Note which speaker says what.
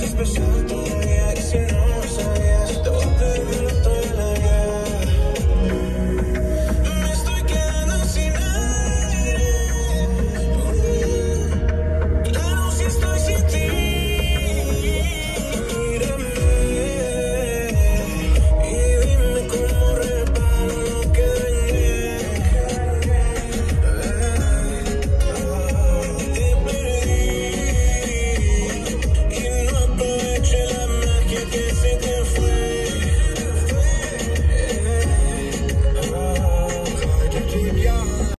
Speaker 1: just special.